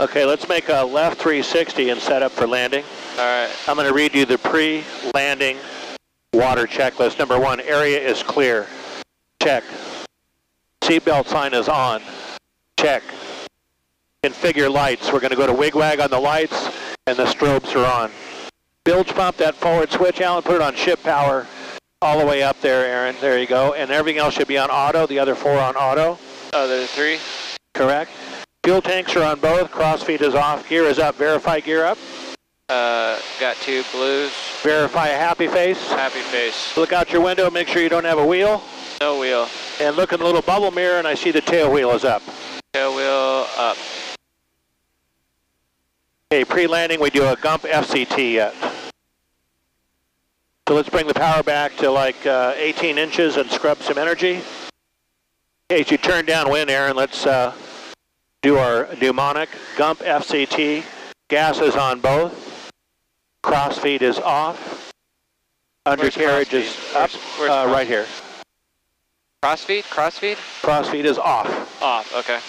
Okay, let's make a left 360 and set up for landing. All right. I'm going to read you the pre-landing water checklist. Number one, area is clear. Check. Seatbelt sign is on. Check. Configure lights. We're going to go to wigwag on the lights, and the strobes are on. Bilge pump, that forward switch, Alan, put it on ship power all the way up there, Aaron. There you go. And everything else should be on auto, the other four on auto. Oh, there's three? Correct. Fuel tanks are on both. Crossfeed is off. Gear is up. Verify gear up. Uh, got two blues. Verify a happy face. Happy face. Look out your window, make sure you don't have a wheel. No wheel. And look in the little bubble mirror and I see the tail wheel is up. Tail wheel up. Okay, pre-landing we do a Gump FCT yet. So let's bring the power back to like uh, 18 inches and scrub some energy. Okay, as you turn down wind, Aaron, let's uh, do our mnemonic. Gump FCT. Gas is on both. Crossfeed is off. Undercarriage is up Where's- where's uh, right here. Crossfeed? Crossfeed? Crossfeed is off. Off. Okay.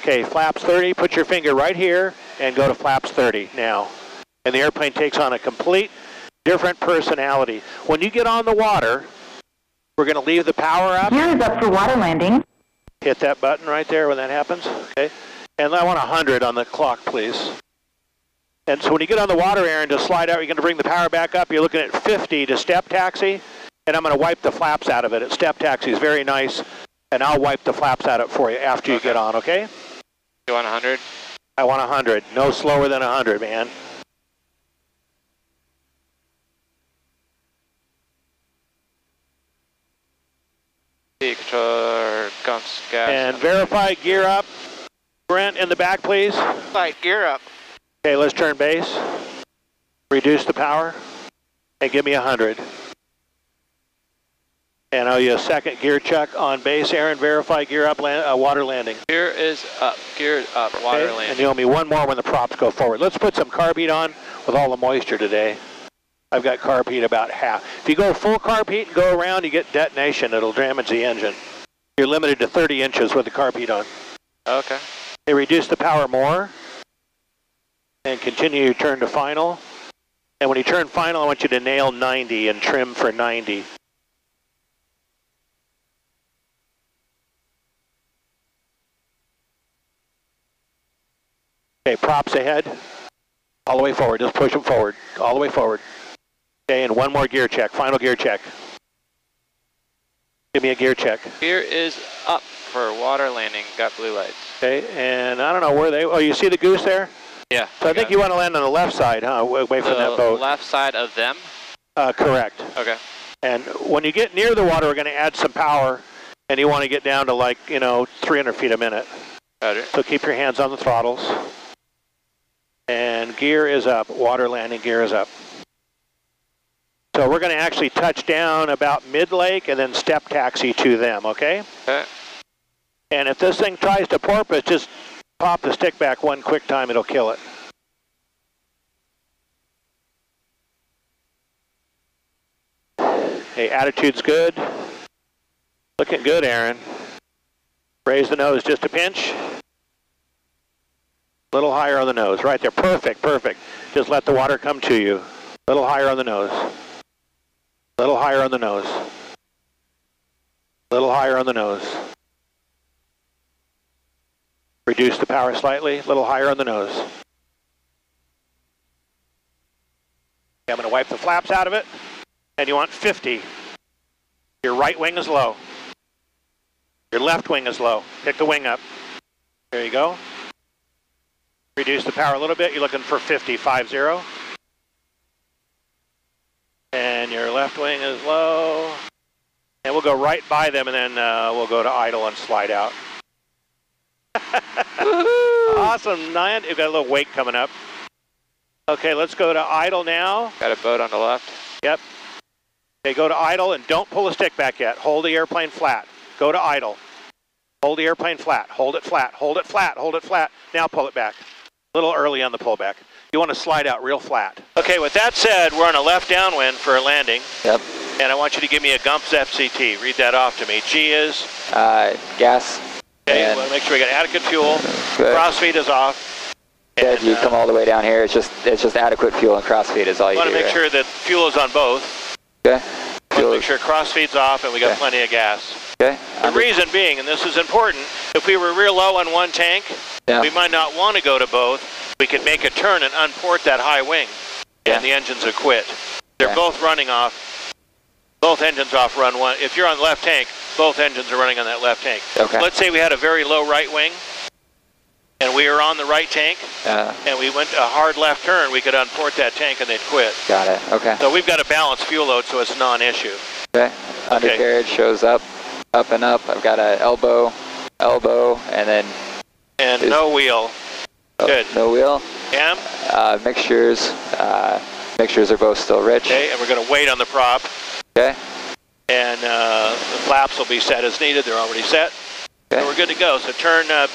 Okay, flaps 30, put your finger right here and go to flaps 30 now. And the airplane takes on a complete different personality. When you get on the water, we're going to leave the power up. Gear is up for water landing. Hit that button right there when that happens. Okay. And I want 100 on the clock, please. And so when you get on the water, Aaron, to slide out, you're going to bring the power back up. You're looking at 50 to step taxi. And I'm going to wipe the flaps out of it. At step taxi is very nice. And I'll wipe the flaps out of it for you after you Okay. get on, okay? You want 100? I want 100. No slower than 100, man. Seat controller, gumps, gas. And verify gear up. Brent in the back, please. Light, gear up. Okay, let's turn base. Reduce the power. And give me 100. And I'll use a second gear check on base. Aaron, verify gear up, land, uh, water landing. Gear is up. Gear up. Water Okay? And you owe me one more when the props go forward. Let's put some carb heat on with all the moisture today. I've got carb heat about half. If you go full carb heat and go around, you get detonation. It'll damage the engine. You're limited to 30 inches with the carb heat on. Okay. They reduce the power more and continue your turn to final. And when you turn final, I want you to nail 90 and trim for 90. Okay, props ahead. All the way forward. Just push them forward. All the way forward. Okay, and one more gear check. Final gear check. Give me a gear check. Gear is up for water landing. Got blue lights. Okay, and I don't know where they. Oh, you see the goose there? Yeah. So I think you want to land on the left side, huh? Away away from that the boat. left side of them. Uh, correct. Okay. And when you get near the water, we're going to add some power, and you want to get down to like you know 300 feet a minute. Got it. So keep your hands on the throttles. And gear is up. Water landing gear is up. So we're going to actually touch down about mid-lake and then step taxi to them, okay? Okay. And if this thing tries to porpoise, just pop the stick back one quick time, it'll kill it. Hey, attitude's good. Looking good, Aaron. Raise the nose just a pinch. A little higher on the nose, right there. Perfect, perfect. Just let the water come to you. A little higher on the nose. Little higher on the nose. A Little higher on the nose. Reduce the power slightly, a little higher on the nose. Okay, I'm going to wipe the flaps out of it, and you want 50. Your right wing is low. Your left wing is low. Pick the wing up. There you go. Reduce the power a little bit. You're looking for 50, 5-0. And your left wing is low. And we'll go right by them, and then uh, we'll go to idle and slide out. awesome, Nyan. You've got a little wake coming up. Okay, let's go to idle now. Got a boat on the left. Yep. Okay, go to idle and don't pull the stick back yet. Hold the airplane flat. Go to idle. Hold the airplane flat. Hold it flat. Hold it flat. Hold it flat. Now pull it back. A little early on the pullback. You want to slide out real flat. Okay, with that said, we're on a left downwind for a landing. Yep. And I want you to give me a Gumps FCT. Read that off to me. G is Uh, gas, Okay, And- want to make sure we got adequate fuel. Good. Crossfeed is off. Good, you come all the way down here, it's just, it's just adequate fuel and crossfeed is all you want to make right? sure that fuel is on both. Okay, fuel make sure crossfeed's off and we got Okay. plenty of gas. Okay. The reason being, and this is important, if we were real low on one tank, Yeah. we might not want to go to both. We could make a turn and unport that high wing, Yeah. and the engines would quit. They're Okay. both running off. Both engines off run one. If you're on the left tank, both engines are running on that left tank. Okay. Let's say we had a very low right wing, and we were on the right tank, Uh, and we went a hard left turn, we could unport that tank and they'd quit. got it, okay. So we've got a balanced fuel load, so it's a non-issue. Okay, undercarriage shows up, up and up. I've got a elbow, elbow, and then And Is- no wheel. oh, Good. no wheel. Cam? Uh, mixtures, uh, mixtures are both still rich. Okay, and we're going to wait on the prop, Okay, and uh, the flaps will be set as needed. They're already set. Okay. So we're good to go. So turn uh,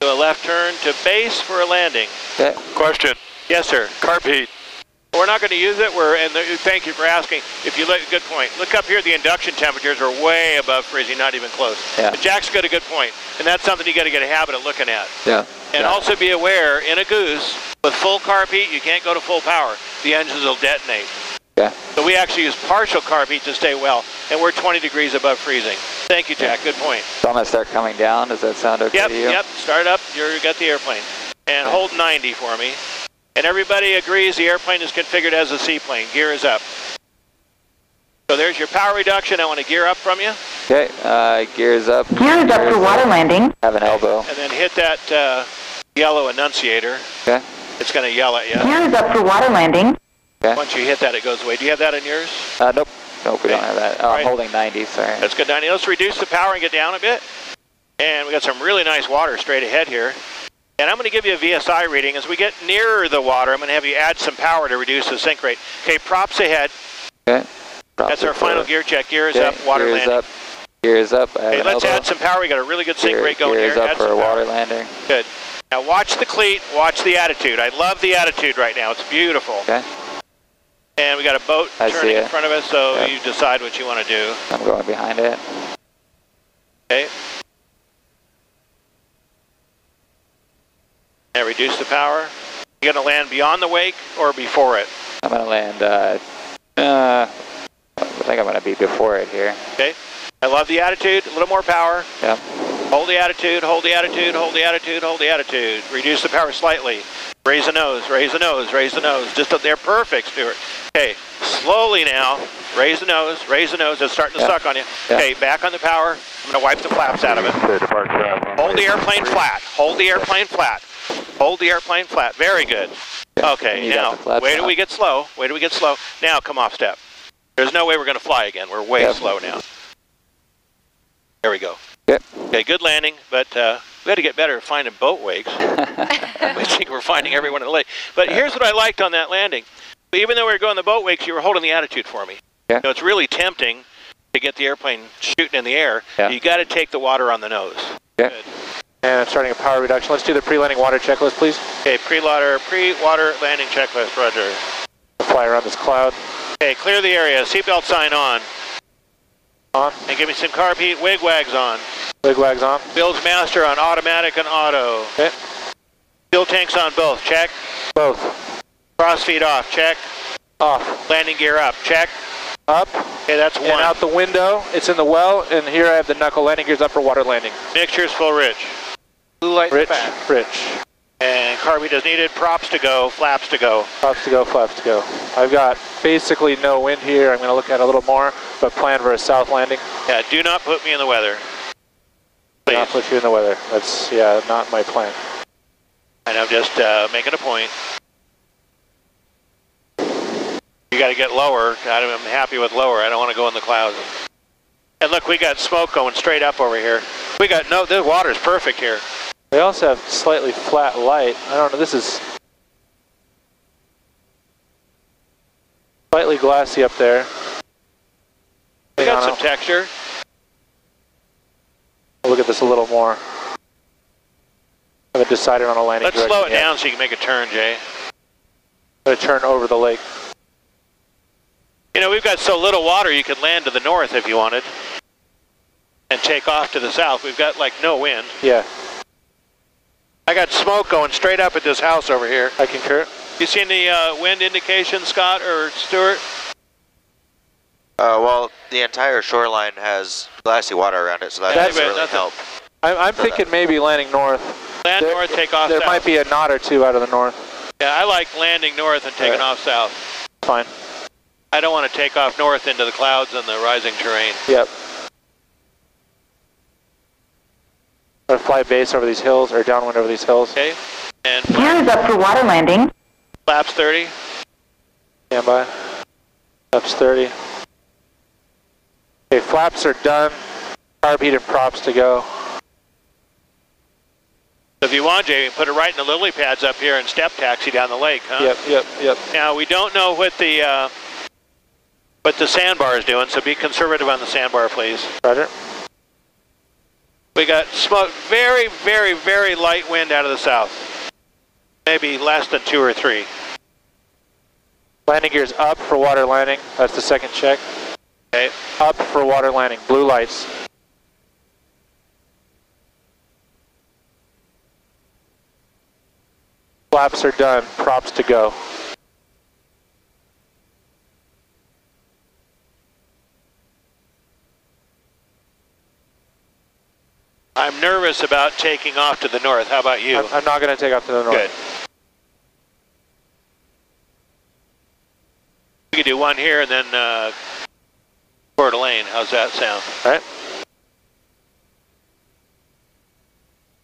to a left turn to base for a landing. okay. Question. Yes, sir. Carb heat. We're not going to use it. We're and the, thank you for asking. If you look, good point. Look up here. The induction temperatures are way above freezing, not even close. Yeah. But Jack's got a good point, and that's something you got to get a habit of looking at. Yeah. And yeah. also be aware, in a goose, with full carb heat, you can't go to full power. The engines will detonate. Okay. So we actually use partial carb heat to stay well, and we're 20 degrees above freezing. Thank you, Jack. Good point. So I'm gonna start coming down. Does that sound okay Yep, to you? yep. Start up. You got the airplane. And hold 90 for me. And everybody agrees the airplane is configured as a seaplane. Gear is up. So there's your power reduction. I want to gear up from you. Okay, uh, gears up. Gear is up for water landing. Have an elbow. And then hit that uh, yellow annunciator. Okay. It's going to yell at you. Gear is up for water landing. Okay. Once you hit that, it goes away. Do you have that in yours? Uh, nope. Nope, we Okay. don't have that. Oh, All I'm holding 90, sorry. That's good, Danny. Let's reduce the power and get down a bit. And we got some really nice water straight ahead here. And I'm going to give you a VSI reading. As we get nearer the water, I'm going to have you add some power to reduce the sink rate. Okay, props ahead. Okay. Props That's our final forward. gear check. Gear is Okay, up, water gears landing. up. Gears up. Okay, let's elbow. add some power. We got a really good sink Gear, rate going gears here. up Add for a water landing. Good. Now watch the cleat, watch the attitude. I love the attitude right now. It's beautiful. Okay. And we got a boat I turning in front of us, so Yep. you decide what you want to do. I'm going behind it. Okay. And reduce the power. You gonna land beyond the wake or before it? I'm gonna land, uh, uh, I think I'm gonna be before it here. Okay. I love the attitude. A little more power. Yep. Hold the attitude. Hold the attitude. Hold the attitude. Hold the attitude. Reduce the power slightly. Raise the nose. Raise the nose. Raise the nose. Just they're perfect, Stuart. Okay. Slowly now. Raise the nose. Raise the nose. It's starting to Yeah. suck on you. Yeah. Okay. Back on the power. I'm gonna wipe the flaps out of it. Hold the airplane flat. Hold the airplane flat. Hold the airplane flat. Very good. Okay, You got now, wait till we get slow. Wait till we get slow. Now, come off step. There's no way we're going to fly again. We're way Yep. slow now. There we go. Yep. Okay, good landing, but uh, we got to get better at finding boat wakes. I think we're finding everyone in the lake. But here's what I liked on that landing. Even though we were going the boat wakes, you were holding the attitude for me. Yeah. You know, it's really tempting to get the airplane shooting in the air. Yeah. You got to take the water on the nose. Okay. Good. And starting a power reduction. Let's do the pre-landing water checklist, please. Okay, pre-water, pre-water landing checklist, Roger. Fly around this cloud. Okay, clear the area. Seatbelt sign on. On. And give me some carb heat. Wig wags on. Wig wags on. Builds master on automatic and auto. Okay. Fuel tanks on both. Check. Both. Cross feed off. Check. Off. Landing gear up. Check. Up. Okay, that's And one. out the window. It's in the well. And here I have the knuckle landing gears up for water landing. Mixture's full rich. Blue light Rich. Rich. And carb heat is needed. Props to go. Flaps to go. Props to go, flaps to go. I've got basically no wind here. I'm going to look at a little more, but plan for a south landing. Yeah, do not put me in the weather. Please. Not put you in the weather. That's, yeah, not my plan. And I'm just uh, making a point. You got to get lower. I'm happy with lower. I don't want to go in the clouds. And look, we got smoke going straight up over here. We got no. The water's perfect here. They also have slightly flat light. I don't know, this is slightly glassy up there. We got some texture. I'll look at this a little more. I haven't decided on a landing Let's slow it yet. down so you can make a turn, Jay. I'm going to turn over the lake. You know, we've got so little water you could land to the north if you wanted. and take off to the south. We've got like no wind. Yeah, I got smoke going straight up at this house over here. I concur. You seen the uh, wind indication, Scott or Stuart? Uh, well, the entire shoreline has glassy water around it, so that That's- doesn't really nothing. help. I'm, I'm thinking maybe landing north. Land There- north, take off There south. might be a knot or two out of the north. Yeah, I like landing north and taking Right. off south. Fine. I don't want to take off north into the clouds and the rising terrain. Yep. Or fly base over these hills or downwind over these hills. Okay? And Gear is up for water landing. flaps 30. Stand by. Flaps 30. Okay, flaps are done. Carb heat and props to go. So if you want, Jay, you can put it right in the lily pads up here and step taxi down the lake, huh? Yep, yep, yep. Now, we don't know what the, uh, what the sandbar is doing, so be conservative on the sandbar, please. Roger. We got smoke, very, very, very light wind out of the south. Maybe less than two or three. Landing gears up for water landing. That's the second check. Okay? Up for water landing. Blue lights. Flaps are done. Props to go. I'm nervous about taking off to the north. How about you? I'm, I'm not going to take off to the north. Good. We could do one here and then uh, Coeur d'Alene. How's that sound? All right.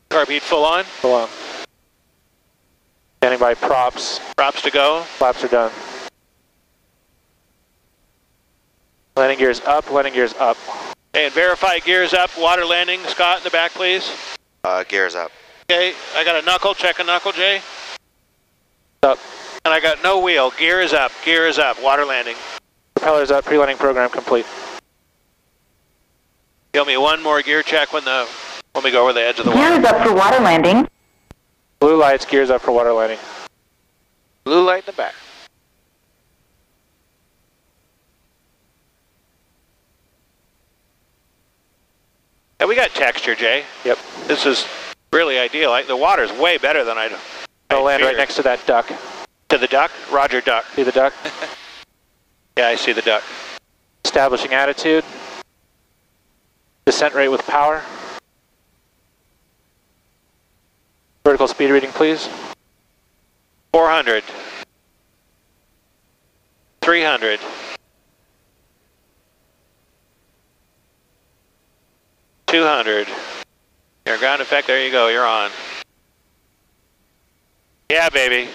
Carb heat full on. Full on. Standing by props. Props to go. Flaps are done. Landing gears up. Landing gears up. Okay, and verify gears up. Water landing. Scott in the back, please. Uh, gears up. Okay, I got a knuckle. Check a knuckle, Jay. Up. And I got no wheel. Gear is up. Gear is up. Water landing. Propellers up. Pre-landing program complete. Give me one more gear check when the when we go over the edge of the Gear water. is up for water landing. Blue lights. Gears up for water landing. Blue light in the back. Yeah, we got texture, Jay. Yep. This is really ideal. I, the water's way better than I'd. I'll I'd land right next to that duck. to the duck. Roger, duck. See the duck? Yeah, I see the duck. Establishing attitude. Descent rate with power. Vertical speed reading, please. 400. 300. Two hundred. Your ground effect. There you go. You're on. Yeah, baby.